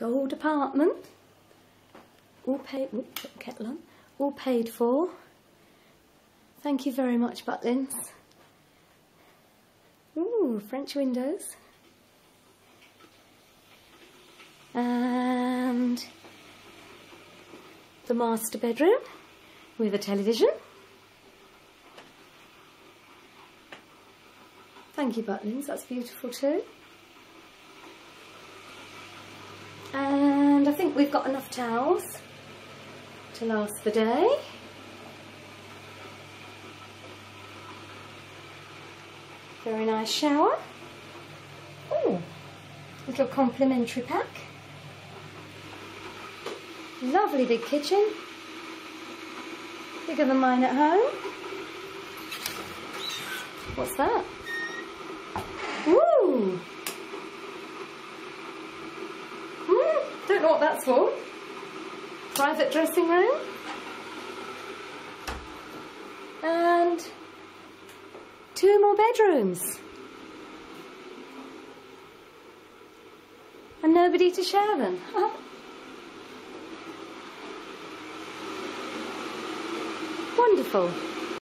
Gold apartment. All paid, whoop, kettle on. All paid for. Thank you very much, Butlins. Ooh, French windows. And the master bedroom with a television. Thank you, Butlins, that's beautiful too. And I think we've got enough towels to last the day. Very nice shower. Oh, little complimentary pack. Lovely big kitchen. Bigger than mine at home. What's that? Ooh! Don't know what that's for. Private dressing room. And two more bedrooms. And nobody to share them. Wonderful.